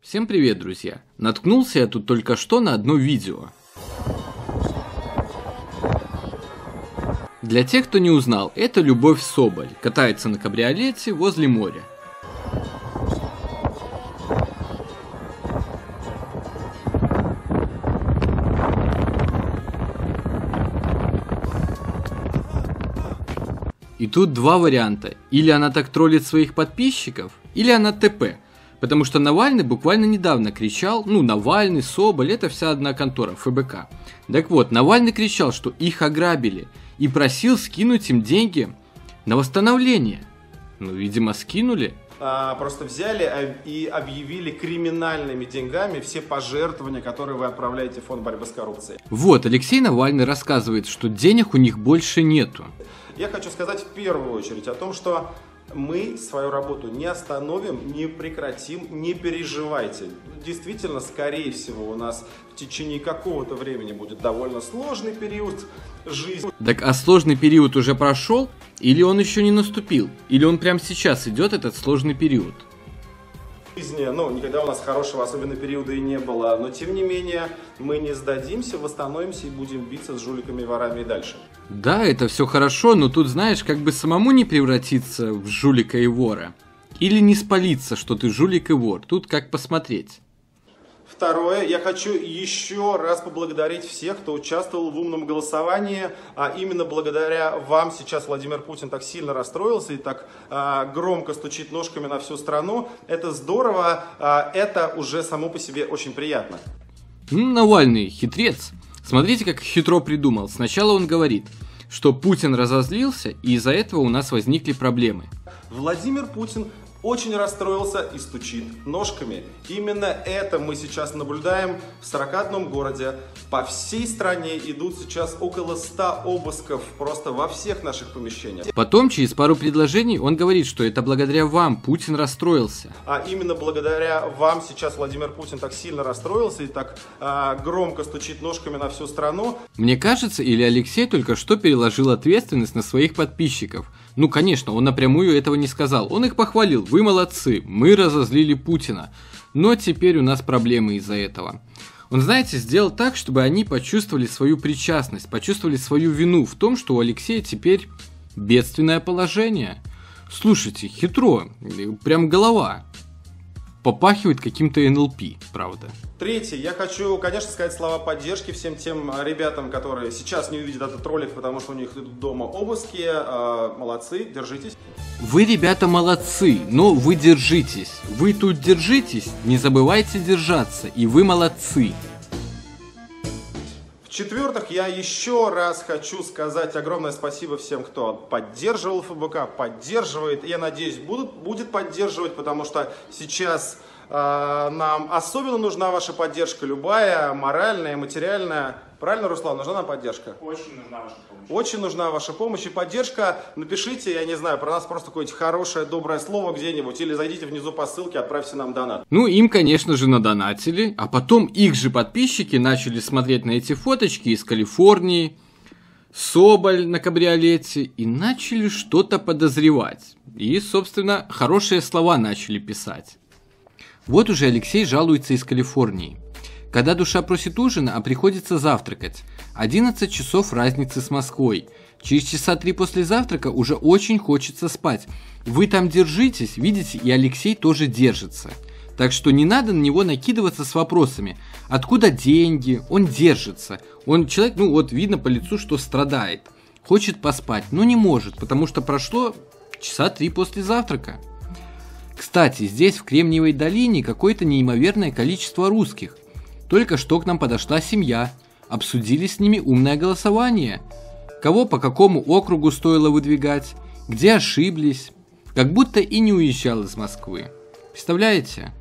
Всем привет, друзья! Наткнулся я тут только что на одно видео. Для тех, кто не узнал, это Любовь Соболь, катается на кабриолете возле моря. И тут два варианта. Или она так троллит своих подписчиков, или она ТП. Потому что Навальный буквально недавно кричал, ну, Навальный, Соболь, это вся одна контора, ФБК. Так вот, Навальный кричал, что их ограбили, и просил скинуть им деньги на восстановление. Ну, видимо, скинули. А, просто взяли и объявили криминальными деньгами все пожертвования, которые вы отправляете в фонд борьбы с коррупцией. Вот, Алексей Навальный рассказывает, что денег у них больше нету. Я хочу сказать в первую очередь о том, что мы свою работу не остановим, не прекратим, не переживайте. Действительно, скорее всего, у нас в течение какого-то времени будет довольно сложный период жизни. Так а сложный период уже прошел? Или он еще не наступил? Или он прямо сейчас идет, этот сложный период? Жизни, ну, никогда у нас хорошего особенно периода и не было, но тем не менее мы не сдадимся, восстановимся и будем биться с жуликами и ворами и дальше. Да, это все хорошо, но тут, знаешь, как бы самому не превратиться в жулика и вора. Или не спалиться, что ты жулик и вор. Тут как посмотреть. Второе, я хочу еще раз поблагодарить всех, кто участвовал в умном голосовании. А именно благодаря вам сейчас Владимир Путин так сильно расстроился и так а, громко стучит ножками на всю страну. Это здорово, а, это уже само по себе очень приятно. Навальный хитрец. Смотрите, как хитро придумал. Сначала он говорит, что Путин разозлился, и из-за этого у нас возникли проблемы. Владимир Путин очень расстроился и стучит ножками. Именно это мы сейчас наблюдаем в 41 городе. По всей стране идут сейчас около 100 обысков просто во всех наших помещениях. Потом, через пару предложений, он говорит, что это благодаря вам Путин расстроился. А именно благодаря вам сейчас Владимир Путин так сильно расстроился и так а, громко стучит ножками на всю страну. Мне кажется, или Алексей только что переложил ответственность на своих подписчиков. Ну, конечно, он напрямую этого не сказал. Он их похвалил. Вы молодцы, мы разозлили Путина. Но теперь у нас проблемы из-за этого. Он, знаете, сделал так, чтобы они почувствовали свою причастность, почувствовали свою вину в том, что у Алексея теперь бедственное положение. Слушайте, хитро, прям голова попахивает каким-то НЛП, правда. Третье. Я хочу, конечно, сказать слова поддержки всем тем ребятам, которые сейчас не увидят этот ролик, потому что у них идут дома обыски. А, молодцы, держитесь. Вы, ребята, молодцы, но вы держитесь. Вы тут держитесь, не забывайте держаться, и вы молодцы. В-четвертых, я еще раз хочу сказать огромное спасибо всем, кто поддерживал ФБК, поддерживает. Я надеюсь, будут, будет поддерживать, потому что сейчас э, нам особенно нужна ваша поддержка, любая, моральная, материальная. Правильно, Руслан, нужна нам поддержка? Очень нужна ваша помощь. Очень нужна ваша помощь и поддержка. Напишите, я не знаю, про нас просто какое-нибудь хорошее, доброе слово где-нибудь, или зайдите внизу по ссылке, отправьте нам донат. Ну, им, конечно же, надонатили, а потом их же подписчики начали смотреть на эти фоточки из Калифорнии, Соболь на кабриолете, и начали что-то подозревать. И, собственно, хорошие слова начали писать. Вот уже Алексей жалуется из Калифорнии. Когда душа просит ужина, а приходится завтракать. 11 часов разницы с Москвой. Через часа три после завтрака уже очень хочется спать. Вы там держитесь, видите, и Алексей тоже держится. Так что не надо на него накидываться с вопросами. Откуда деньги? Он держится. Он человек, ну вот видно по лицу, что страдает. Хочет поспать, но не может, потому что прошло часа три после завтрака. Кстати, здесь в Кремниевой долине какое-то неимоверное количество русских. Только что к нам подошла семья. Обсудили с ними умное голосование. Кого по какому округу стоило выдвигать, где ошиблись. Как будто и не уезжал из Москвы. Представляете?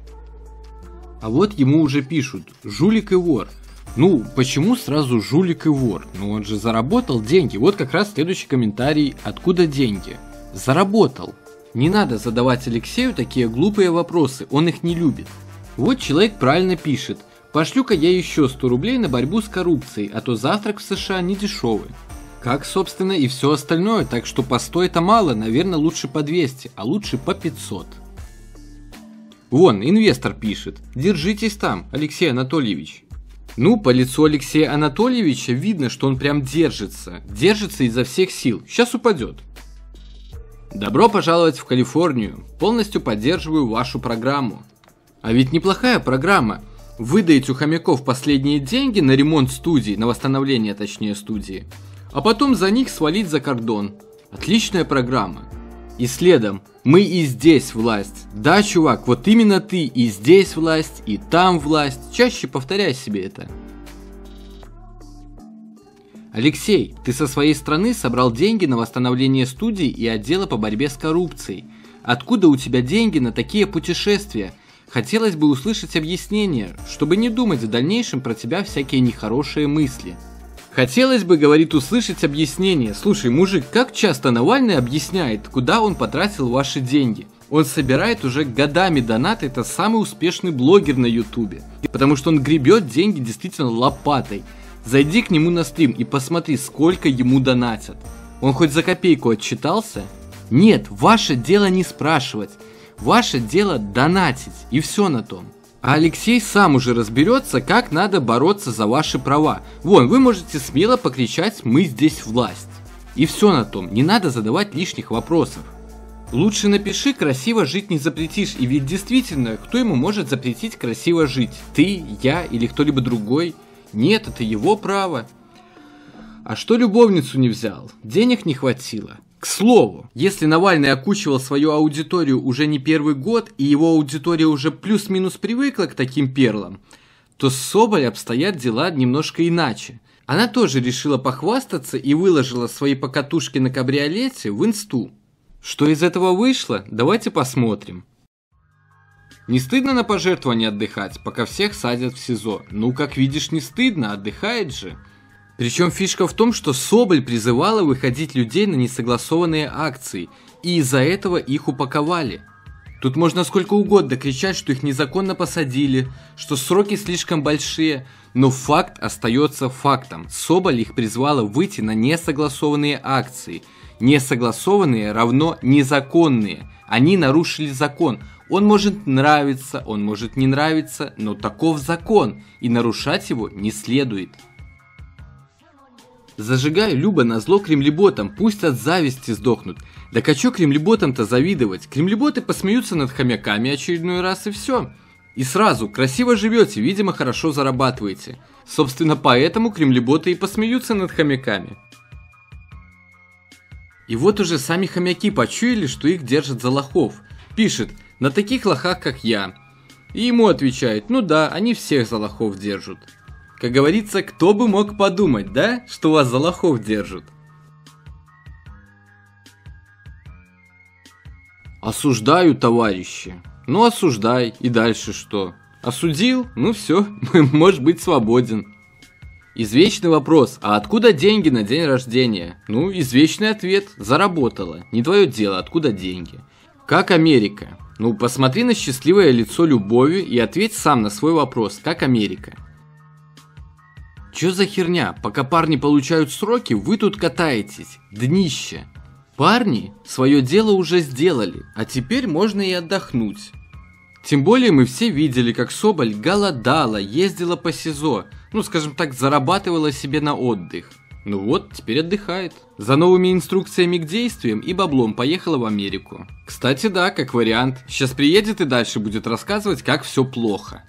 А вот ему уже пишут «жулик и вор». Ну, почему сразу жулик и вор? Ну, он же заработал деньги. Вот как раз следующий комментарий «Откуда деньги?» Заработал. Не надо задавать Алексею такие глупые вопросы, он их не любит. Вот человек правильно пишет. Пошлю-ка я еще 100 рублей на борьбу с коррупцией, а то завтрак в США не дешевый. Как, собственно, и все остальное, так что по 100 это мало, наверное, лучше по 200, а лучше по 500. Вон, инвестор пишет. Держитесь там, Алексей Анатольевич. Ну, по лицу Алексея Анатольевича видно, что он прям держится. Держится изо всех сил. Сейчас упадет. Добро пожаловать в Калифорнию. Полностью поддерживаю вашу программу. А ведь неплохая программа. Выдать у хомяков последние деньги на ремонт студии, на восстановление точнее студии, а потом за них свалить за кордон. Отличная программа. И следом, мы и здесь власть. Да, чувак, вот именно ты и здесь власть, и там власть. Чаще повторяй себе это. Алексей, ты со своей страны собрал деньги на восстановление студии и отдела по борьбе с коррупцией. Откуда у тебя деньги на такие путешествия? Хотелось бы услышать объяснение, чтобы не думать в дальнейшем про тебя всякие нехорошие мысли. Хотелось бы, говорит, услышать объяснение. Слушай, мужик, как часто Навальный объясняет, куда он потратил ваши деньги? Он собирает уже годами донаты, это самый успешный блогер на ютубе. Потому что он гребет деньги действительно лопатой. Зайди к нему на стрим и посмотри, сколько ему донатят. Он хоть за копейку отчитался? Нет, ваше дело не спрашивать. Ваше дело донатить, и все на том. А Алексей сам уже разберется, как надо бороться за ваши права. Вон, вы можете смело покричать «Мы здесь власть». И все на том, не надо задавать лишних вопросов. Лучше напиши «красиво жить не запретишь», и ведь действительно, кто ему может запретить красиво жить? Ты, я или кто-либо другой? Нет, это его право. А что любовницу не взял? Денег не хватило. К слову, если Навальный окучивал свою аудиторию уже не первый год, и его аудитория уже плюс-минус привыкла к таким перлам, то с Соболь обстоят дела немножко иначе. Она тоже решила похвастаться и выложила свои покатушки на кабриолете в инсту. Что из этого вышло, давайте посмотрим. Не стыдно на пожертвование отдыхать, пока всех садят в СИЗО? Ну, как видишь, не стыдно, отдыхает же. Причем фишка в том, что Соболь призывала выходить людей на несогласованные акции, и из-за этого их упаковали. Тут можно сколько угодно кричать, что их незаконно посадили, что сроки слишком большие, но факт остается фактом. Соболь их призвала выйти на несогласованные акции. Несогласованные равно незаконные. Они нарушили закон. Он может нравиться, он может не нравиться, но таков закон, и нарушать его не следует. Зажигаю Люба на зло кремлеботам, пусть от зависти сдохнут. Да качу кремлеботам-то завидовать? Кремлеботы посмеются над хомяками очередной раз и все. И сразу, красиво живете, видимо, хорошо зарабатываете. Собственно, поэтому кремлеботы и посмеются над хомяками. И вот уже сами хомяки почуяли, что их держат за лохов. Пишет, на таких лохах, как я. И ему отвечает, ну да, они всех за лохов держат. Как говорится, кто бы мог подумать, да, что вас за лохов держат? Осуждаю, товарищи. Ну, осуждай. И дальше что? Осудил? Ну все, можешь быть свободен. Извечный вопрос, а откуда деньги на день рождения? Ну, извечный ответ, заработала. Не твое дело, откуда деньги. Как Америка? Ну, посмотри на счастливое лицо любовью и ответь сам на свой вопрос, как Америка. Чё за херня? Пока парни получают сроки, вы тут катаетесь. Днище. Парни свое дело уже сделали, а теперь можно и отдохнуть. Тем более мы все видели, как Соболь голодала, ездила по СИЗО, ну скажем так, зарабатывала себе на отдых. Ну вот, теперь отдыхает. За новыми инструкциями к действиям и баблом поехала в Америку. Кстати, да, как вариант. Сейчас приедет и дальше будет рассказывать, как все плохо.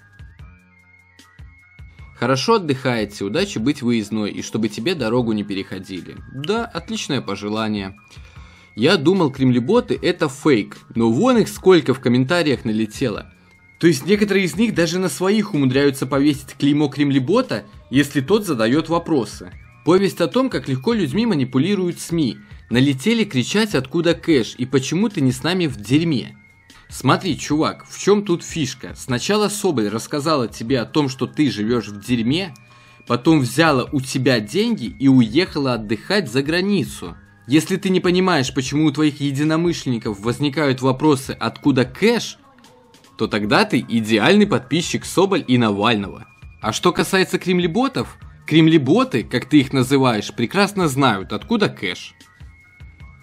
Хорошо отдыхаете, удачи быть выездной и чтобы тебе дорогу не переходили. Да, отличное пожелание. Я думал, кремлеботы это фейк, но вон их сколько в комментариях налетело. То есть некоторые из них даже на своих умудряются повесить клеймо кремлебота, если тот задает вопросы. Повесть о том, как легко людьми манипулируют СМИ. Налетели кричать откуда кэш и почему ты не с нами в дерьме. Смотри, чувак, в чем тут фишка? Сначала Соболь рассказала тебе о том, что ты живешь в дерьме, потом взяла у тебя деньги и уехала отдыхать за границу. Если ты не понимаешь, почему у твоих единомышленников возникают вопросы «откуда кэш?», то тогда ты идеальный подписчик Соболь и Навального. А что касается кремлеботов, кремлеботы, как ты их называешь, прекрасно знают, откуда кэш.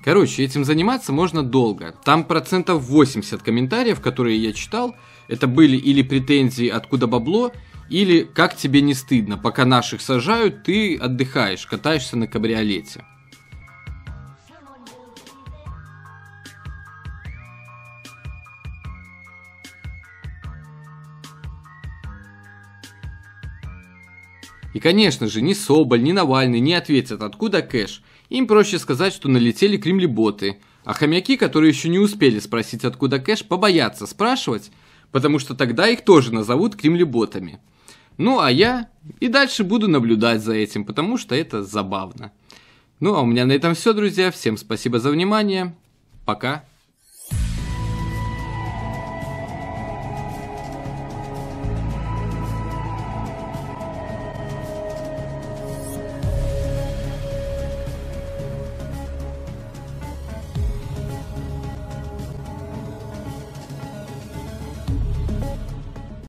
Короче, этим заниматься можно долго. Там процентов 80 комментариев, которые я читал, это были или претензии, откуда бабло, или как тебе не стыдно, пока наших сажают, ты отдыхаешь, катаешься на кабриолете. И, конечно же, ни Соболь, ни Навальный не ответят, откуда кэш. Им проще сказать, что налетели кремлеботы. А хомяки, которые еще не успели спросить, откуда кэш, побоятся спрашивать, потому что тогда их тоже назовут кремлеботами. Ну, а я и дальше буду наблюдать за этим, потому что это забавно. Ну, а у меня на этом все, друзья. Всем спасибо за внимание. Пока.